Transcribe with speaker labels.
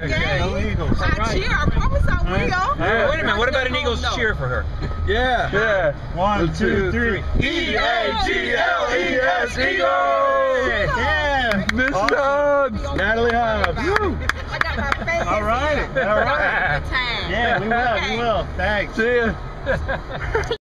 Speaker 1: Okay.
Speaker 2: Eagles.
Speaker 1: I
Speaker 2: Right.
Speaker 1: cheer. I promise I will.
Speaker 3: Yeah, wait a minute. What about an Eagles cheer for her?
Speaker 2: Yeah.
Speaker 4: Yeah.
Speaker 2: One, two, three.
Speaker 4: E A G L E S Eagles.
Speaker 2: Yeah.
Speaker 4: Miss
Speaker 2: Awesome. Natalie Hobbs.
Speaker 1: I got my face.
Speaker 2: All right. All right. Yeah, we will. We will. Thanks.
Speaker 4: See ya.